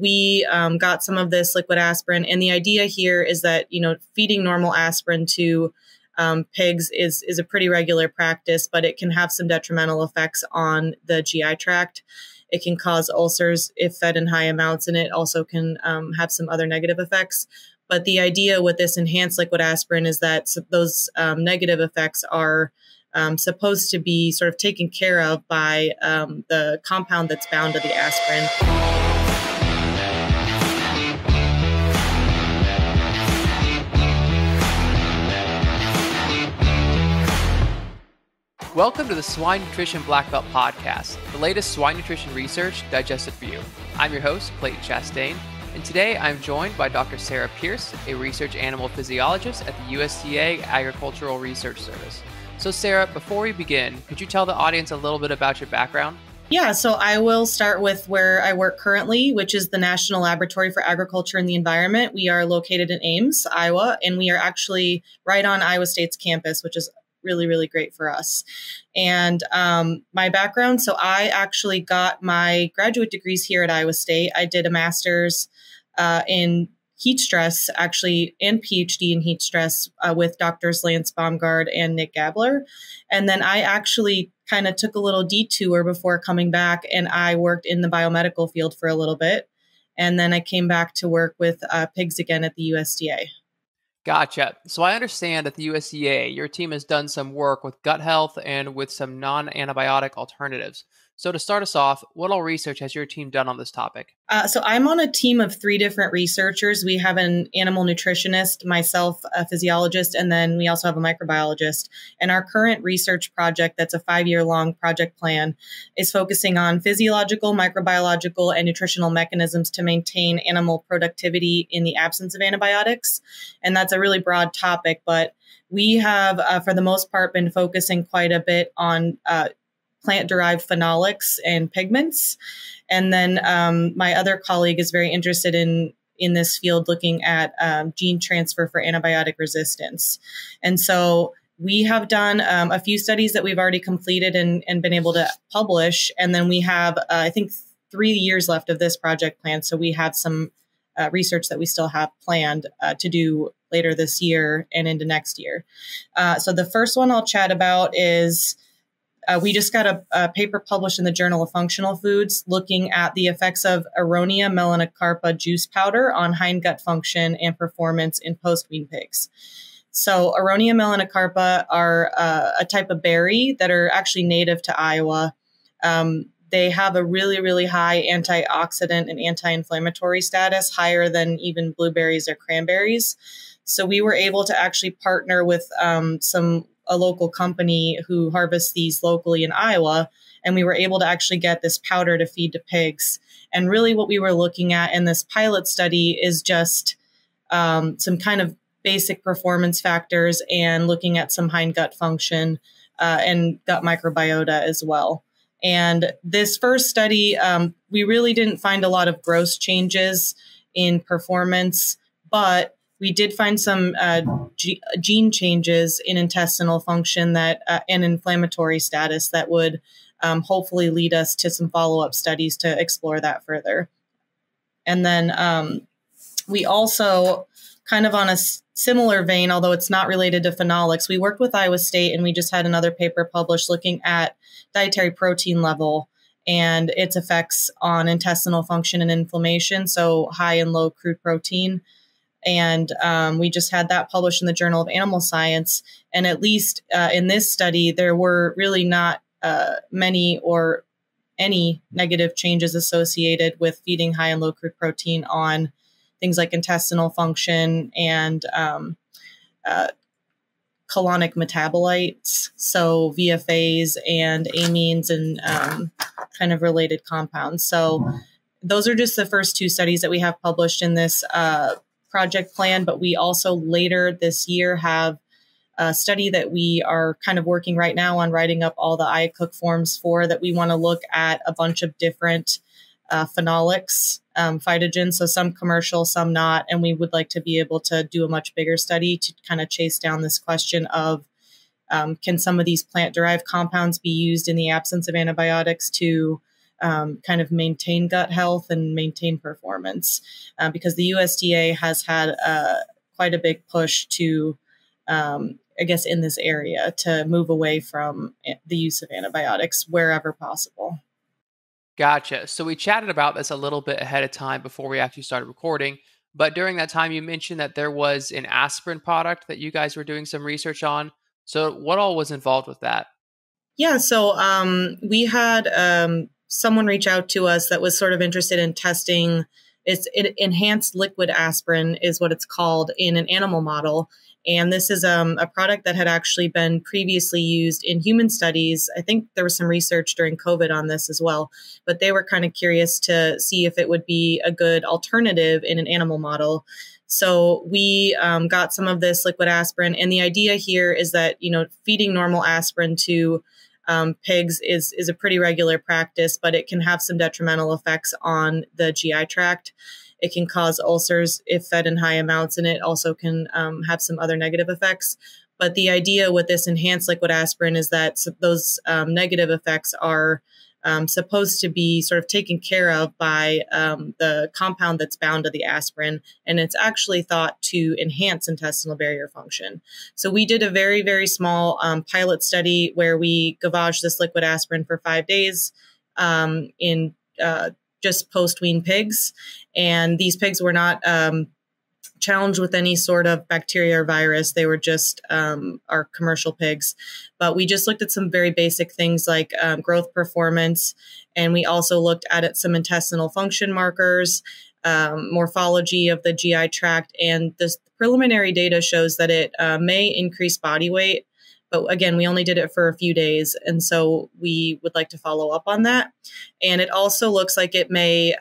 we um, got some of this liquid aspirin, and the idea here is that you know feeding normal aspirin to um, pigs is is a pretty regular practice, but it can have some detrimental effects on the GI tract. It can cause ulcers if fed in high amounts, and it also can um, have some other negative effects. But the idea with this enhanced liquid aspirin is that those um, negative effects are um, supposed to be sort of taken care of by um, the compound that's bound to the aspirin. Welcome to the Swine Nutrition Black Belt Podcast, the latest swine nutrition research digested for you. I'm your host, Clayton Chastain, and today I'm joined by Dr. Sarah Pearce, a research animal physiologist at the USDA Agricultural Research Service. So, Sarah, before we begin, could you tell the audience a little bit about your background? Yeah, so I will start with where I work currently, which is the National Laboratory for Agriculture and the Environment. We are located in Ames, Iowa, and we are actually right on Iowa State's campus, which is really, really great for us. And um, my background so I actually got my graduate degrees here at Iowa State. I did a master's uh, in heat stress, actually, and PhD in heat stress uh, with doctors Lance Baumgard and Nick Gabler. And then I actually kind of took a little detour before coming back and I worked in the biomedical field for a little bit. And then I came back to work with uh, pigs again at the USDA. Gotcha. So I understand at the USDA, your team has done some work with gut health and with some non antibiotic alternatives. So, to start us off, what all research has your team done on this topic? Uh, so, I'm on a team of three different researchers. We have an animal nutritionist, myself, a physiologist, and then we also have a microbiologist. And our current research project, that's a five year long project plan, is focusing on physiological, microbiological, and nutritional mechanisms to maintain animal productivity in the absence of antibiotics. And that's a really broad topic, but we have, uh, for the most part, been focusing quite a bit on uh, plant derived phenolics and pigments. And then um, my other colleague is very interested in in this field looking at um, gene transfer for antibiotic resistance. And so we have done um, a few studies that we've already completed and, and been able to publish. And then we have, uh, I think, three years left of this project plan. So we have some uh, research that we still have planned uh, to do later this year and into next year. Uh, so the first one I'll chat about is uh, we just got a, a, paper published in the Journal of Functional Foods looking at the effects of Aronia melanocarpa juice powder on hind gut function and performance in post wean pigs. So, Aronia melanocarpa are uh, a type of berry that are actually native to Iowa. Um, they have a really, really high antioxidant and anti inflammatory status, higher than even blueberries or cranberries. So, we were able to actually partner with um, some a local company who harvests these locally in Iowa. And we were able to actually get this powder to feed to pigs. And really, what we were looking at in this pilot study is just um, some kind of basic performance factors and looking at some hind gut function uh, and gut microbiota as well. And this first study, um, we really didn't find a lot of gross changes in performance, but we did find some uh, g- gene changes in intestinal function that uh, and inflammatory status that would um, hopefully lead us to some follow-up studies to explore that further. And then um, we also kind of on a s- similar vein although it's not related to phenolics we worked with iowa state and we just had another paper published looking at dietary protein level and its effects on intestinal function and inflammation so high and low crude protein and um, we just had that published in the Journal of Animal Science. And at least uh, in this study, there were really not uh, many or any negative changes associated with feeding high and low crude protein on things like intestinal function and um, uh, colonic metabolites, so VFAs and amines and um, kind of related compounds. So those are just the first two studies that we have published in this uh, project plan, but we also later this year have a study that we are kind of working right now on writing up all the IACUC forms for that we want to look at a bunch of different uh, phenolics, um, phytogens, so some commercial, some not. And we would like to be able to do a much bigger study to kind of chase down this question of um, can some of these plant derived compounds be used in the absence of antibiotics to um, kind of maintain gut health and maintain performance uh, because the USDA has had uh, quite a big push to, um, I guess, in this area to move away from the use of antibiotics wherever possible. Gotcha. So we chatted about this a little bit ahead of time before we actually started recording. But during that time, you mentioned that there was an aspirin product that you guys were doing some research on. So, what all was involved with that? Yeah, so um, we had um, someone reach out to us that was sort of interested in testing. It's it, enhanced liquid aspirin is what it's called in an animal model, and this is um, a product that had actually been previously used in human studies. I think there was some research during COVID on this as well, but they were kind of curious to see if it would be a good alternative in an animal model. So we um, got some of this liquid aspirin, and the idea here is that you know feeding normal aspirin to um, pigs is is a pretty regular practice, but it can have some detrimental effects on the GI tract. It can cause ulcers if fed in high amounts, and it also can um, have some other negative effects. But the idea with this enhanced liquid aspirin is that those um, negative effects are um, supposed to be sort of taken care of by um, the compound that's bound to the aspirin, and it's actually thought to enhance intestinal barrier function. So we did a very, very small um, pilot study where we gavaged this liquid aspirin for five days um, in uh, just post wean pigs, and these pigs were not um, challenged with any sort of bacteria or virus. They were just um, our commercial pigs. But we just looked at some very basic things like um, growth performance. And we also looked at some intestinal function markers, um, morphology of the GI tract. And the preliminary data shows that it uh, may increase body weight. But again, we only did it for a few days. And so we would like to follow up on that. And it also looks like it may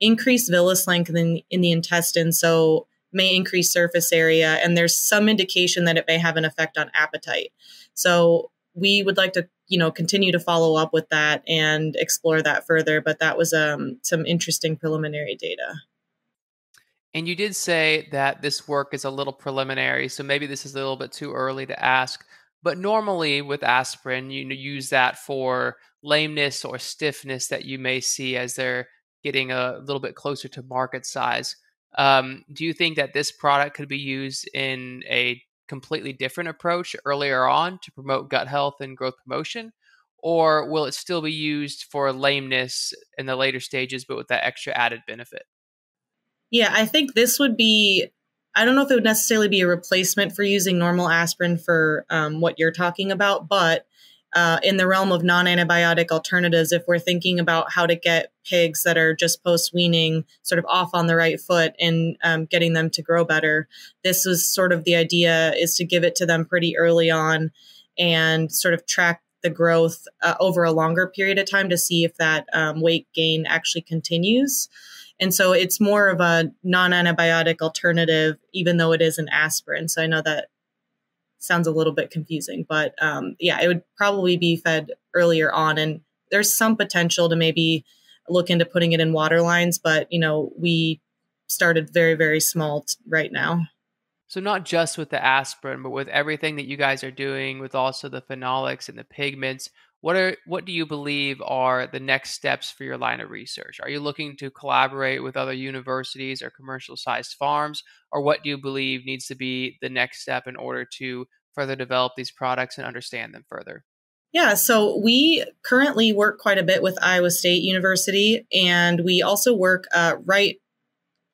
increased villus length in, in the intestine, so may increase surface area, and there's some indication that it may have an effect on appetite. So we would like to, you know, continue to follow up with that and explore that further. But that was um, some interesting preliminary data. And you did say that this work is a little preliminary, so maybe this is a little bit too early to ask. But normally with aspirin, you use that for lameness or stiffness that you may see as they're getting a little bit closer to market size. Um, do you think that this product could be used in a completely different approach earlier on to promote gut health and growth promotion? Or will it still be used for lameness in the later stages, but with that extra added benefit? Yeah, I think this would be, I don't know if it would necessarily be a replacement for using normal aspirin for um, what you're talking about, but uh, in the realm of non antibiotic alternatives, if we're thinking about how to get pigs that are just post weaning sort of off on the right foot and um, getting them to grow better, this was sort of the idea is to give it to them pretty early on and sort of track the growth uh, over a longer period of time to see if that um, weight gain actually continues. And so it's more of a non antibiotic alternative, even though it is an aspirin. So I know that sounds a little bit confusing, but um, yeah, it would probably be fed earlier on. And there's some potential to maybe look into putting it in water lines, but you know, we started very, very small t- right now. So not just with the aspirin, but with everything that you guys are doing, with also the phenolics and the pigments, what are what do you believe are the next steps for your line of research? Are you looking to collaborate with other universities or commercial sized farms, or what do you believe needs to be the next step in order to further develop these products and understand them further? Yeah, so we currently work quite a bit with Iowa State University, and we also work uh, right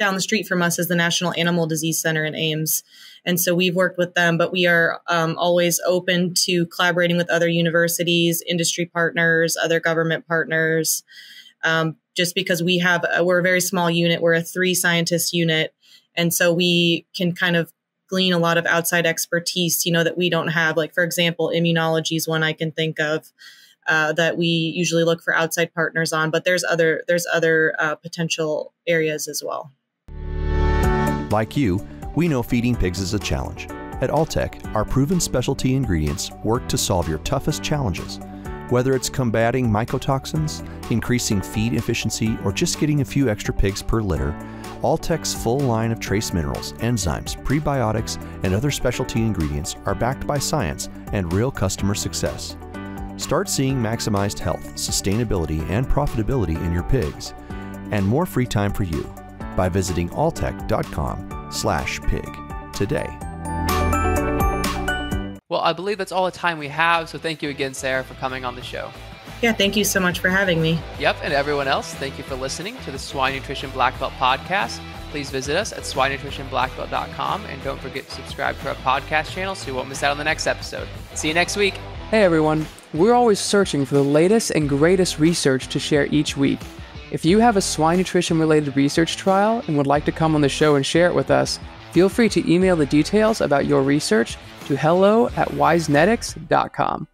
down the street from us is the National Animal Disease Center in Ames. And so we've worked with them, but we are um, always open to collaborating with other universities, industry partners, other government partners. Um, just because we have, a, we're a very small unit, we're a three scientist unit. And so we can kind of glean a lot of outside expertise, you know, that we don't have. Like, for example, immunology is one I can think of. Uh, that we usually look for outside partners on, but there's other there's other uh, potential areas as well. Like you, we know feeding pigs is a challenge. At Alltech, our proven specialty ingredients work to solve your toughest challenges. Whether it's combating mycotoxins, increasing feed efficiency, or just getting a few extra pigs per litter, Alltech's full line of trace minerals, enzymes, prebiotics, and other specialty ingredients are backed by science and real customer success. Start seeing maximized health, sustainability, and profitability in your pigs, and more free time for you by visiting alltech.com/pig today. Well, I believe that's all the time we have, so thank you again, Sarah, for coming on the show. Yeah, thank you so much for having me. Yep, and everyone else, thank you for listening to the Swine Nutrition Black Belt podcast. Please visit us at swinenutritionblackbelt.com and don't forget to subscribe to our podcast channel so you won't miss out on the next episode. See you next week. Hey everyone, we're always searching for the latest and greatest research to share each week. If you have a swine nutrition related research trial and would like to come on the show and share it with us, feel free to email the details about your research to hello at wisenetix.com.